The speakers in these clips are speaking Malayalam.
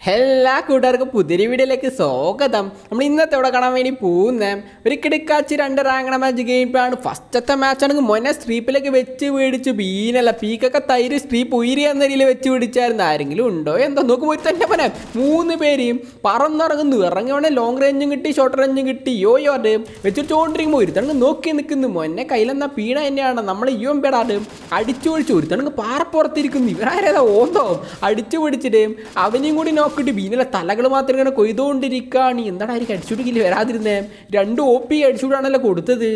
എല്ലാ കൂട്ടുകാർക്കും പുതിയ വീഡിയോയിലേക്ക് സ്വാഗതം. നമ്മൾ ഇന്നത്തെ ഇവിടെ കാണാൻ വേണ്ടി പോകുന്ന? ഒരു കിടക്കാച്ചി രണ്ട് റാങ്കണ മാച്ച് ഗെയിമാണ് ഫസ്റ്റത്തെ മാച്ചാണെങ്കിൽ മൊന്നെ സ്ട്രീപ്പിലേക്ക് വെച്ച് പിടിച്ചു. ബീനല്ല പീക്കൊക്കെ തൈര് സ്ട്രീപ്പ് ഉയരി എന്ന രീതിയിൽ വെച്ച് പിടിച്ചായിരുന്നു. ആരെങ്കിലും ഉണ്ടോ? എന്തോ? നോക്കുമ്പോൾ ഒരു തന്നെ മോനെ. മൂന്ന് പേരെയും പറന്നിറങ്ങുന്നു ഇറങ്ങി ഇറങ്ങിയോടെ ലോങ് റേഞ്ചും കിട്ടി ഷോർട്ട് റേഞ്ചും കിട്ടി. യോ യോ അത് വെച്ചിട്ടുകൊണ്ടിരിക്കുമ്പോൾ ഒരുത്തണങ്ങ് നോക്കി നിൽക്കുന്നു. മൊന്നെ കയ്യിലെന്ന പീണ തന്നെയാണ്. നമ്മൾ യോ പേടാട് അടിച്ചു പിടിച്ചു ഒരുത്തണങ്ങ് പാറപ്പുറത്തിരിക്കുന്നു. ഇവരാരേതാ ഓന്തോ? അടിച്ചു പിടിച്ചിട്ട് അവനെയും കൂടി നോക്കിയിട്ട് ബീനിലെ തലകൾ മാത്രം ഇങ്ങനെ കൊയ്തുകൊണ്ടിരിക്കുകയാണ് എന്താണ് ആയിരിക്കും അടിച്ചുപിടിക്കില്ല വരാതിരുന്നേ? രണ്ട് ഒ പി അടിച്ചുവിടാണല്ലോ കൊടുത്തത്.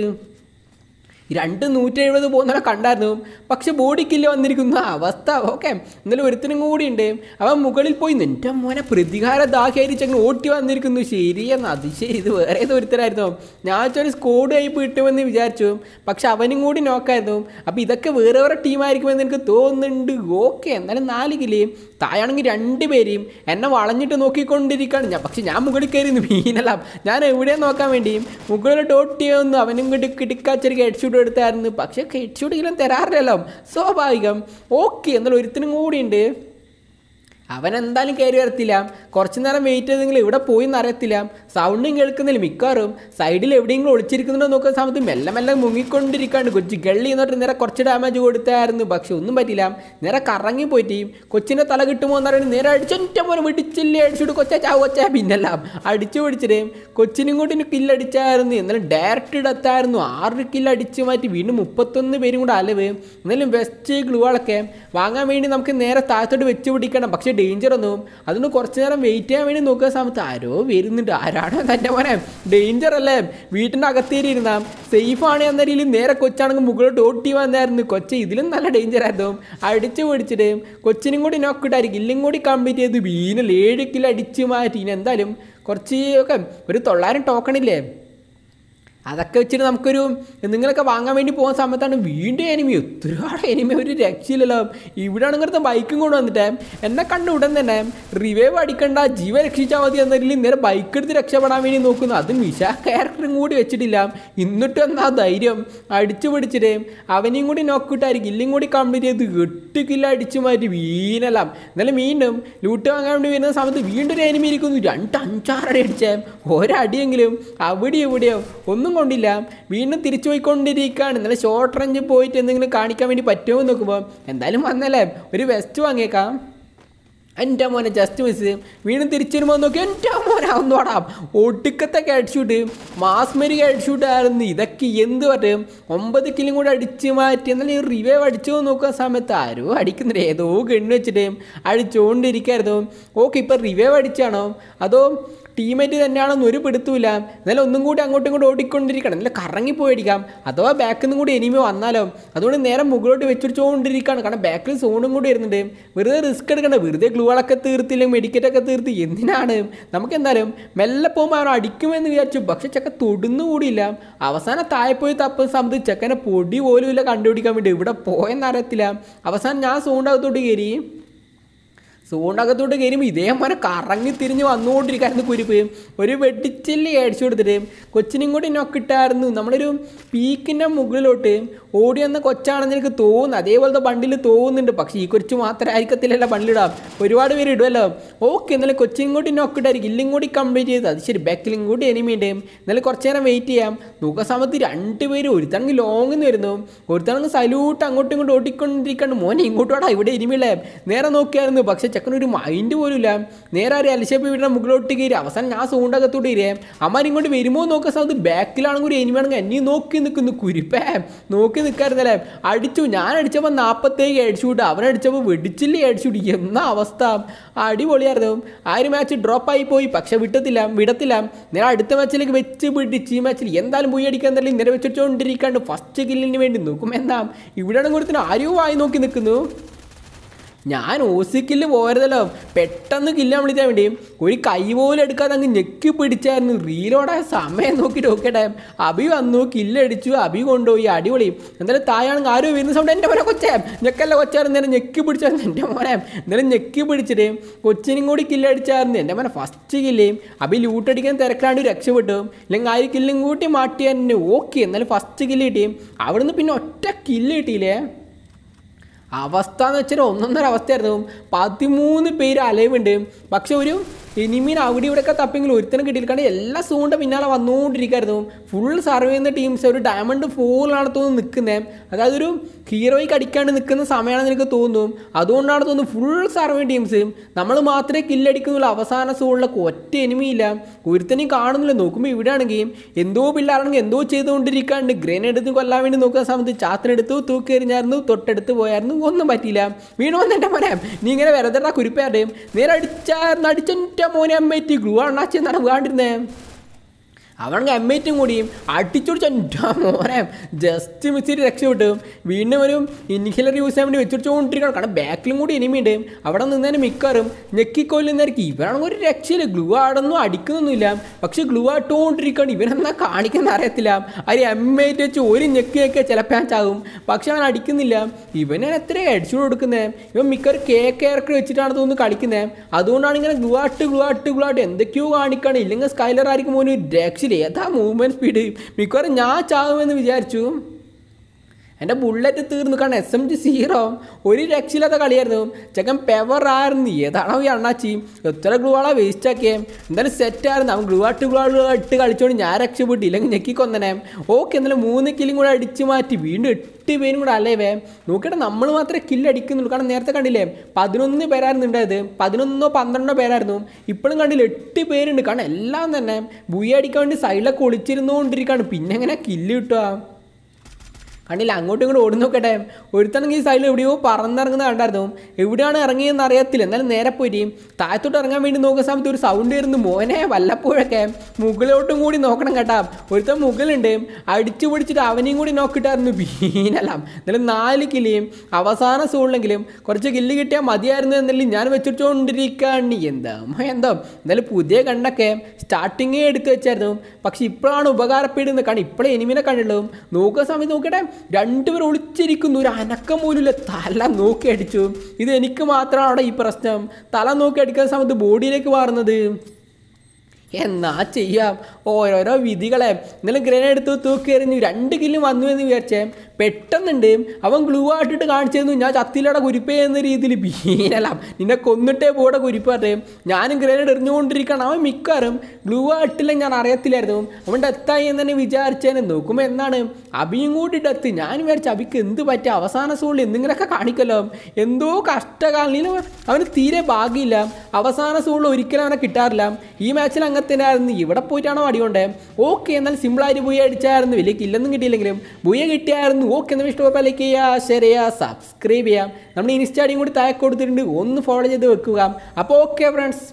രണ്ട് നൂറ്റി എഴുപത് പോകുന്നവരെ കണ്ടായിരുന്നു. പക്ഷെ ബോഡിക്കില്ല വന്നിരിക്കുന്ന. അവസ്ഥ ഓക്കെ. എന്നാലും ഒരുത്തിനും കൂടി ഉണ്ട്. അവൻ മുകളിൽ പോയി നിന്റെ മോനെ പ്രതികാര ദാഹരിച്ചങ്ങ് ഓട്ടി വന്നിരിക്കുന്നു. ശരിയെന്ന് അത് ശരി ഇത് വേറെ ഏതോ ഒരുത്തരായിരുന്നു. ഞാൻ ഒരു സ്കോഡ് ആയി കിട്ടുമെന്ന് വിചാരിച്ചു. പക്ഷെ അവനും കൂടി നോക്കായിരുന്നു. അപ്പം ഇതൊക്കെ വേറെ വേറെ ടീമായിരിക്കുമെന്ന് എനിക്ക് തോന്നുന്നുണ്ട്. ഓക്കെ എന്നാലും നാല് കിലി. തായാണെങ്കിൽ രണ്ടുപേരെയും എന്നെ വളഞ്ഞിട്ട് നോക്കിക്കൊണ്ടിരിക്കുകയാണ്. ഞാൻ പക്ഷെ ഞാൻ മുകളിൽ കയറിയിരുന്നു. മീനല്ല. ഞാൻ എവിടെ നോക്കാൻ വേണ്ടി? മുകളിലോട്ട് ഡോട്ട് ചെയ്യുന്നു അവനും കൂടി കിടക്കാച്ചൊരു ഹെഡ് ഷൂട്ട് എടുത്തായിരുന്നു പക്ഷേ ഹെഡ് ഷൂട്ട് തരാറില്ലല്ലോ. സ്വാഭാവികം. ഓക്കെ എന്നാലും ഒരുത്തിനും കൂടിയുണ്ട്. അവൻ എന്തായാലും കയറി വരത്തില്ല. കുറച്ച് നേരം വെയിറ്റ് ചെയ്തെങ്കിൽ ഇവിടെ പോയി എന്നറിയത്തില്ല സൗണ്ടും കേൾക്കുന്നില്ല മിക്കവാറും. സൈഡിൽ എവിടെയെങ്കിലും ഒളിച്ചിരിക്കുന്നുണ്ടോ നോക്കുന്ന സമയത്ത് മെല്ലെ മെല്ലെ മുങ്ങിക്കൊണ്ടിരിക്കാണ്ട് കൊച്ചു ഗള്ളി എന്നിട്ട് നേരെ കുറച്ച് ഡാമേജ് കൊടുത്തായിരുന്നു. പക്ഷെ ഒന്നും പറ്റില്ല നേരെ കറങ്ങി പോയിട്ട് കൊച്ചിന്റെ തല കിട്ടുമോ എന്ന് പറയുന്നത് നേരെ അടിച്ചൊറ്റ പോലെ വിടിച്ചില്ലേ അടിച്ചിട്ട് കൊച്ചാ ചാ കൊച്ചാ പിന്നെല്ലാം അടിച്ചു പിടിച്ചിട്ട് കൊച്ചിനും കൂടി കില്ലടിച്ചായിരുന്നു എന്നാലും ഡയറക്റ്റ് ഇടത്തായിരുന്നു. ആറ് കില്ലടിച്ച് മാറ്റി വീണ്ടും മുപ്പത്തൊന്ന് പേരും കൂടെ അലവ്. എന്നാലും വെസ്റ്റ് ഗ്ലൂകളൊക്കെ വാങ്ങാൻ വേണ്ടി നമുക്ക് നേരെ താഴത്തോട്ട് വെച്ച് പിടിക്കണം. പക്ഷേ ഡേഞ്ചർ ഒന്നും. അതുകൊണ്ട് കുറച്ച് നേരം വെയിറ്റ് ചെയ്യാൻ വേണ്ടി നോക്കുന്ന സമയത്ത് ആരോ വരുന്നുണ്ട്. ആരാണോ തന്നെ മോനെ? ഡേഞ്ചർ അല്ലേ? വീട്ടിന്റെ അകത്തേരി ഇരുന്നാ. സേഫ് ആണ് എന്ന രീതിയിൽ നേരെ കൊച്ചാണെങ്കിൽ മുകളിലോട്ട് ഓട്ടി വന്നായിരുന്നു. കൊച്ച് ഇതിലും നല്ല ഡേഞ്ചർ ആയിരുന്നു. അടിച്ചു പിടിച്ചിട്ട് കൊച്ചിനും കൂടി നോക്കിയിട്ടായിരിക്കും ഇല്ലും കൂടി കംപ്ലീറ്റ് ചെയ്ത്. വീണിൽ ഏഴ് കിലോ അടിച്ചു മാറ്റി. ഇനി എന്തായാലും കുറച്ച് ഒക്കെ ഒരു തൊള്ളായിരം ടോക്കൺ ഇല്ലേ? അതൊക്കെ വെച്ചിട്ട് നമുക്കൊരു നിങ്ങളൊക്കെ വാങ്ങാൻ വേണ്ടി പോകുന്ന സമയത്താണ് വീണ്ടും എനിമി ഒത്തിരിപാട് എനിമി ഒരു രക്ഷയില്ലല്ലോ. ഇവിടെയാണ് ഇങ്ങനത്തെ ബൈക്കും കൊണ്ട് വന്നിട്ട് എന്നെ കണ്ട ഉടൻ തന്നെ റിവൈവ് അടിക്കണ്ട ജീവ രക്ഷിച്ചാൽ മതി എന്നതിൽ നേരെ ബൈക്ക് എടുത്ത് രക്ഷപ്പെടാൻ വേണ്ടി നോക്കുന്നു. അതും വിശാ ക്യാരക്ടറും കൂടി വെച്ചിട്ടില്ല. എന്നിട്ടും എന്നാ ധൈര്യം? അടിച്ചു പിടിച്ചിട്ട് അവനെയും കൂടി നോക്കിയിട്ടായിരിക്കും ഇല്ലും കൂടി കംപ്ലീറ്റ് ചെയ്ത് എട്ട് കിലോ അടിച്ചു മാറ്റി വീണെല്ലാം. എന്നാലും വീണ്ടും ലൂട്ട് വാങ്ങാൻ വേണ്ടി വരുന്ന സമയത്ത് വീണ്ടും ഒരു എനിമി ഇരിക്കുന്നു. രണ്ട് അഞ്ചാറടി അടിച്ചേ. ഒരടിയെങ്കിലും അവിടെ ഇവിടെയോ ഒന്നും കൊണ്ടില്ല. വീണ്ടും തിരിച്ചു പോയിക്കൊണ്ടിരിക്കുകയാണ് ഇന്നലെ ഷോർട്ട് റേഞ്ച് പോയിട്ട് എന്തെങ്കിലും കാണിക്കാൻ വേണ്ടി പറ്റുമോ എന്ന് നോക്കുമ്പോൾ എന്തായാലും വന്നല്ലേ. ഒരു വെസ്റ്റ് വാങ്ങിയേക്കാം. എന്റെ മോനെ ജസ്റ്റ് മിസ് വീണ്ടും തിരിച്ചു വരുമ്പോൾ നോക്കി എന്റെ മോനെ ഒന്നോടാം ഒടുക്കത്തെ ഹെഡ്ഷൂട്ട് മാസ്മരി ഹെഡ്ഷൂട്ട് ആയിരുന്നു. ഇതൊക്കെ എന്ത് പറയും ഒമ്പത് കിലും കൂടെ അടിച്ച് മാറ്റി എന്നാലും റിവൈവ് അടിച്ചു നോക്കുന്ന സമയത്ത് ആരോ അടിക്കുന്നില്ല ഏതോ കെണ്ണു വെച്ചിട്ട് അടിച്ചുകൊണ്ടിരിക്കായിരുന്നു ഓക്കെ ഇപ്പം റിവൈവ് അടിച്ചാണോ? അതോ ടീമേറ്റ് തന്നെയാണെന്ന് ഒരു പിടുത്തുമില്ല എന്നാലും ഒന്നും കൂടി അങ്ങോട്ടും ഇങ്ങോട്ടും ഓടിക്കൊണ്ടിരിക്കണം. നല്ല കറങ്ങിപ്പോയി അടിക്കാം അഥവാ ബാക്കിൽ നിന്നും കൂടി എനിമി വന്നാലോ? അതുകൊണ്ട് നേരെ മുകളിലോട്ട് വെച്ചുപിടിച്ചുകൊണ്ടിരിക്കുകയാണ്. കാരണം ബാക്കിൽ സോണും കൂടി വരുന്നുണ്ട്. വെറുതെ റിസ്ക് എടുക്കണ്ട. വെറുതെ ഗ്ലൂകളൊക്കെ തീർത്തില്ലെങ്കിൽ മെഡിക്കറ്റൊക്കെ തീർത്ത് എന്തിനാണ്? നമുക്ക് എന്തായാലും മെല്ലെ പോകുമ്പോൾ അവൻ അടിക്കുമെന്ന് വിചാരിച്ചു. പക്ഷെ ചെക്ക തൊടുന്നുകൂടിയില്ല അവസാനം താഴെ പോയി തപ്പുന്ന സമയത്ത് ചെക്കനെ പൊടി പോലും ഇല്ല കണ്ടുപിടിക്കാൻ വേണ്ടി. ഇവിടെ പോയെന്നറിയത്തില്ല അവസാനം ഞാൻ സോണിന്റെ അകത്തോട്ട് കയറി. സൂണ്ടകത്തോട്ട് കയറുമ്പോൾ ഇതേപോലെ കറങ്ങി തിരിഞ്ഞ് വന്നുകൊണ്ടിരിക്കായിരുന്നു കുരിപ്പ്. ഒരു വെട്ടിച്ചില്ലി അടിച്ചു കൊടുത്തിട്ട് കൊച്ചിനും കൂടി നൊക്കിട്ടായിരുന്നു. നമ്മളൊരു പീക്കിന്റെ മുകളിലോട്ട് ഓടി വന്ന കൊച്ചാണെന്ന് എനിക്ക് തോന്നുന്നു. അതേപോലത്തെ ബണ്ടിൽ തോന്നുന്നുണ്ട്. പക്ഷേ ഈ കൊച്ചു മാത്രം ആയിരിക്കത്തില്ലല്ലോ ബണ്ടിലിടാം ഒരുപാട് പേര് ഇടുമല്ലോ ഓക്കെ എന്നാലും കൊച്ചിയും കൂടി നോക്കിട്ടായിരിക്കും ഇല്ലും കൂടി കംപ്ലീറ്റ് ചെയ്ത്. അത് ശരി ബാക്കിലും കൂടി എനിമിയുണ്ട് എന്നാലും കുറച്ച് നേരം വെയിറ്റ് ചെയ്യാം. നോക്കുന്ന സമയത്ത് രണ്ട് പേര് ഒരുത്തണെങ്കിൽ ലോങ്ങിൽ നിന്ന് വരുന്നു. ഒരുത്തണെങ്കിൽ സല്യൂട്ട് അങ്ങോട്ടും ഇങ്ങോട്ടും ഓടിക്കൊണ്ടിരിക്കണം മോനെ ഇങ്ങോട്ടോടാ ഇവിടെ എനിമില്ലേ നേരെ നോക്കിയായിരുന്നു. പക്ഷേ ചെക്കനൊരു മൈൻഡ് പോലും ഇല്ല നേരെ ഒരു അലിശപ്പ് വീടിന്റെ മുകളിലോട്ട് കയറി. അവസാനം ഞാൻ സൂണ്ടകത്തോട്ട് കയറിയേ അമ്മാരിങ്ങോട്ട് ഇങ്ങോട്ട് വരുമോ നോക്കുന്ന സമയത്ത് ബാക്കിലാണെങ്കിൽ ഒരു എനിമിയാണെങ്കിൽ എന്നെയും നോക്കി നിൽക്കുന്നു. കുരിപ്പേ. നോക്കി നിൽക്കാറുന്നല്ലേ അടിച്ചു. ഞാൻ അടിച്ചപ്പോൾ നാൽപ്പത്തേഴ് അടിച്ചുവിട്ട് അവൻ അടിച്ചപ്പോൾ വെടിച്ചില്ലേ അടിച്ചുവിട്ട് എന്ന അവസ്ഥ? അടിപൊളിയായിരുന്നു. ആ ഒരു മാച്ച് ഡ്രോപ്പായി പോയി. പക്ഷെ വിട്ടത്തില്ല. വിടത്തില്ല. നേരെ അടുത്ത മാച്ചിലേക്ക് വെച്ച് പിടിച്ച് ഈ മാച്ചിൽ എന്തായാലും പോയി അടിക്കാൻ തന്നെ നിര വെച്ചിട്ടുകൊണ്ടിരിക്കാണ്ട് ഫസ്റ്റ് കില്ലിന് വേണ്ടി നോക്കും എന്താ ഇവിടെയാണ് കൊടുത്തിന് ആരും വായി നോക്കി നിൽക്കുന്നു. ഞാൻ ഓസിക്കില്ല് പോരുതല്ലോ പെട്ടെന്ന് കില്ലാൻ വിളിക്കാൻ വേണ്ടി ഒരു കൈ പോലും എടുക്കാതെ അങ്ങ് ഞെക്കി പിടിച്ചായിരുന്നു. റീലോടെ സമയം നോക്കിയിട്ട് നോക്കട്ടെ അബി വന്നു കില്ലടിച്ചു അബി കൊണ്ടുപോയി അടിപൊളി. എന്തായാലും തായാണെങ്കിൽ ആരും വരുന്ന സൗണ്ട് എന്റെ മോനെ കൊച്ചേ. ഞെക്കല്ല കൊച്ചായിരുന്നു നേരം ഞെക്കി പിടിച്ചായിരുന്നു എന്റെ മോനെ. എന്തായാലും ഞെക്കി പിടിച്ചിട്ട് കൊച്ചിനും കൂടി കില്ലടിച്ചായിരുന്നു എന്റെ മോനെ ഫസ്റ്റ് കില്ലേയും അബി ലൂട്ടടിക്കാൻ തിരക്കാണ്ട് രക്ഷപ്പെട്ടു. ഇല്ലെങ്കിൽ ആ ഒരു കില്ലും കൂട്ടി മാറ്റിയായിരുന്നു. ഓക്കെ എന്നാലും ഫസ്റ്റ് കില്ല് കിട്ടിയും അവിടുന്ന് പിന്നെ ഒറ്റ കില്ല് കിട്ടിയില്ലേ? അവസ്ഥ എന്ന് വെച്ചാൽ ഒന്നൊന്നര അവസ്ഥയായിരുന്നു. പതിമൂന്ന് പേര് അലൈവ് ഉണ്ട് പക്ഷെ ഒരു എനിമീൻ അവിടെ ഇവിടെയൊക്കെ തപ്പെങ്കിലും ഒരുത്തനും കിട്ടിയില്ല. കാരണം എല്ലാ സൂണിന്റെ പിന്നാലെ വന്നുകൊണ്ടിരിക്കായിരുന്നു ഫുൾ സർവ് ചെയ്യുന്ന ടീംസ് ഒരു ഡയമണ്ട് ഫോറിലാണ് തോന്നുന്നു നിൽക്കുന്നത് അതായത് ഒരു ഹീറോയ്ക്ക് അടിക്കാണ്ട് നിൽക്കുന്ന സമയമാണെന്ന് എനിക്ക് തോന്നുന്നു. അതുകൊണ്ടാണ് തോന്നുന്നത് ഫുൾ സർവ് ടീംസ് നമ്മൾ മാത്രമേ കില്ലടിക്കുന്നുള്ളൂ അവസാന സൂണിലൊക്കെ ഒറ്റ എനിമിയില്ല ഒരുത്തനെയും കാണുന്നില്ല. നോക്കുമ്പോൾ ഇവിടെ ആണെങ്കിൽ എന്തോ പിള്ളേരാണെങ്കിൽ എന്തോ ചെയ്തുകൊണ്ടിരിക്കാണ്ട് ഗ്രനേഡ് എടുത്ത് കൊല്ലാൻ വേണ്ടി നോക്കുന്ന സമയത്ത് ചാത്തിനെടുത്തു തൂക്കി എറിഞ്ഞായിരുന്നു. തൊട്ടടുത്ത് പോയായിരുന്നു. ഒന്നും പറ്റിയില്ല. വീണ് വന്നെന്റെ മോനെ. നീ ഇങ്ങനെ വെറുതെ കുരിപ്പാരുടെയും നേരെ അടിച്ചായിരുന്നു. അടിച്ചെന്റെ മോനെ അമ്മേറ്റി ഗ്ലൂ അണ്ണാച്ചി എന്നാണ് വേണ്ടിരുന്നേ? അവണെങ്കിൽ അമ്മേറ്റും കൂടിയും അടിച്ചുടിച്ച മോനെ ജസ്റ്റ് മിസ്സിട്ട് രക്ഷപ്പെട്ടു. വീണ്ടും ഒരു ഇൻഹിലർ യൂസ് ചെയ്യാൻ വേണ്ടി വെച്ചുടിച്ചുകൊണ്ടിരിക്കണം കാരണം ബാക്കിലും കൂടി എനിമിയുണ്ട് അവിടെ നിന്നതിന് മിക്കവാറും നിന്നായിരിക്കും. ഇവനാണെങ്കിൽ ഒരു രക്ഷയില്ല. ഗ്ലൂ ആടൊന്നും അടിക്കുന്നൊന്നുമില്ല. പക്ഷെ ഗ്ലൂ ആട്ടുകൊണ്ടിരിക്കുകയാണ് ഇവനെന്നാ കാണിക്കുന്ന അറിയത്തില്ല. അത് അമ്മേറ്റ് വെച്ച് ഒരു ഞെക്കിയൊക്കെ ചിലപ്പോൾ ഞാൻ പക്ഷെ അവൻ അടിക്കുന്നില്ല. ഇവനെ എത്ര അടിച്ചു കൊടുക്കുന്നത് ഇവൻ മിക്കവാറും കേക്ക് ഇറക്കി വെച്ചിട്ടാണ് തോന്നുന്നു കളിക്കുന്നത് അതുകൊണ്ടാണ് ഇങ്ങനെ ഗ്ലൂ ആട്ട് ഗ്ലൂ ആട്ട് ഗ്ലൂ ആട്ട് എന്തൊക്കെയോ കാണിക്കുകയാണ് ഇല്ലെങ്കിൽ സ്കൈലർ ആയിരിക്കും ഒരു രക്ഷ രക്ഷയില്ല ഏതാ മൂവ്മെന്റ് സ്പീഡ് മിക്കവാറും ഞാൻ ചാകുമെന്ന് വിചാരിച്ചു. എന്റെ ബുള്ളറ്റ് തീർന്നു കാരണം എസ് എം ജി സീറോ ഒരു രക്ഷയില്ലാത്ത കളിയായിരുന്നു. ചെക്കൻ പെവർ ആയിരുന്നു. ഏതാണോ ഈ അണ്ണാച്ചി. എത്ര ഗ്ലൂ വേസ്റ്റ് ആക്കിയേ. എന്തായാലും സെറ്റായിരുന്നു അവൻ ഗ്ലൂവാട്ട് ഗ്ലൂവാട്ട് കളിച്ചുകൊണ്ട് ഞാൻ രക്ഷപ്പെട്ടു. ഇല്ലെങ്കിൽ ഞെക്കിക്കൊന്നനെ ഓക്കെ എന്നാലും മൂന്ന് കില്ലും കൂടെ അടിച്ച് മാറ്റി. വീണ്ടും എട്ട് പേരും കൂടെ അല്ലേവേ നോക്കിയിട്ട് നമ്മൾ മാത്രമേ കില്ല് അടിക്കുന്നുള്ളൂ. കാരണം നേരത്തെ കണ്ടില്ലേ? പതിനൊന്ന് പേരായിരുന്നു ഉണ്ടായത്. പതിനൊന്നോ പന്ത്രണ്ടോ പേരായിരുന്നു. ഇപ്പോഴും കണ്ടില്ല? എട്ട് പേരുണ്ട്. കാരണം എല്ലാം തന്നെ ബുയ അടിക്കാൻ വേണ്ടി സൈഡിലൊക്കെ ഒളിച്ചിരുന്നുകൊണ്ടിരിക്കുകയാണ്. പിന്നെ എങ്ങനെ കില്ല് കിട്ടുക? കണ്ടില്ല അങ്ങോട്ടും ഇങ്ങോട്ടും ഓടി നോക്കട്ടെ ഒരുത്തണെങ്കിൽ ഈ സൈഡിൽ എവിടെയോ പറന്നിറങ്ങുന്ന കണ്ടായിരുന്നു. എവിടെയാണ് ഇറങ്ങിയെന്ന് അറിയത്തില്ല. എന്നാലും നേരെ പോയിട്ട് താഴത്തോട്ട് ഇറങ്ങാൻ വേണ്ടി നോക്കുന്ന സമയത്ത് ഒരു സൗണ്ട് വരുന്നു. മോനെ വല്ലപ്പോഴൊക്കെ മുകളിലോട്ടും കൂടി നോക്കണം കേട്ടാ. ഒരുത്തൻ മുകളിലുണ്ട്. അടിച്ചു പിടിച്ചിട്ട് അവനെയും കൂടി നോക്കിയിട്ടായിരുന്നു ബീനെല്ലാം എന്നാലും നാല് കില്ലിയും അവസാന സോണിലെങ്കിലും കുറച്ച് കില്ല് കിട്ടിയാൽ മതിയായിരുന്നു എന്നല്ലേ ഞാൻ വെച്ചിട്ടുകൊണ്ടിരിക്കുകയാണ് എന്താ എന്തോ. എന്തായാലും പുതിയ കണ്ണൊക്കെ സ്റ്റാർട്ടിങ്ങേ എടുത്ത് വെച്ചായിരുന്നു. പക്ഷെ ഇപ്പോഴാണ് ഉപകാരപ്പെടുന്നത്. കാരണം ഇപ്പോഴേ എനിമിനെ കണ്ടുള്ളൂ. നോക്കുന്ന സമയത്ത് നോക്കട്ടെ രണ്ടുപേർ ഒളിച്ചിരിക്കുന്നു. ഒരു അനക്കം പോലുമില്ല. തല നോക്കി അടിച്ചു. ഇത് എനിക്ക് മാത്രമാണ് ഈ പ്രശ്നം. തല നോക്കി അടിക്കുന്ന സമയത്ത് ബോഡിയിലേക്ക് മാറുന്നത്. എന്നാ ചെയ്യാം? ഓരോരോ വിധികളെ. ഇന്നലെ ഗ്രനേഡ് എടുത്ത് തൂക്കി എറിഞ്ഞു രണ്ട് കില്ലും വന്നു എന്ന് വിചാരിച്ചേ. പെട്ടെന്നുണ്ട്. അവൻ ഗ്ലൂ ആട്ടിട്ട് കാണിച്ചിരുന്നു ഞാൻ ചത്തിലയുടെ കുരിപ്പേ എന്ന രീതിയിൽ ഭീനലാം നിന്നെ കൊന്നിട്ടേ പോടെ കുരിപ്പാട്ടെ ഞാനും ഗ്രനേഡ് എറിഞ്ഞുകൊണ്ടിരിക്കണം. അവൻ മിക്കവാറും ഗ്ലൂ ആട്ടില്ല ഞാൻ അറിയത്തില്ലായിരുന്നു. അവൻ ഡെത്തായി എന്ന് തന്നെ വിചാരിച്ചേനെ. നോക്കുമ്പോൾ എന്നാണ് അബിയും കൂടി ഡെത്ത് ഞാൻ വിചാരിച്ചു അബിക്ക് എന്ത് പറ്റിയ അവസാന സോളിൽ എന്തെങ്കിലുമൊക്കെ കാണിക്കല്ലോ. എന്തോ കഷ്ടകാലം. അവന് തീരെ ഭാഗ്യമില്ല. അവസാന സോളിൽ ഒരിക്കലും അവനെ കിട്ടാറില്ല. ഈ മാച്ചിൽ അങ്ങനെ ആയിരുന്നു ഇവിടെ പോയിട്ടാണോ അടികൊണ്ടേ ഓക്കെ എന്നാൽ സിമ്പിളായിട്ട് ബുയ അടിച്ചായിരുന്നു. വലിയ കില്ലൊന്നും കിട്ടിയില്ലെങ്കിലും ബുയ കിട്ടിയായിരുന്നു. ഓക്കെ എന്നാൽ ഇഷ്ടപ്പെട്ട ലൈക്ക് ചെയ്യുക ഷെയർ ചെയ്യുക സബ്സ്ക്രൈബ് ചെയ്യാം നമ്മൾ ഇൻസ്റ്റാഡിയും കൂടി താഴെ കൊടുത്തിട്ടുണ്ട്. ഒന്ന് ഫോളോ ചെയ്ത് വെക്കുക. അപ്പോൾ ഓക്കെ ഫ്രണ്ട്സ്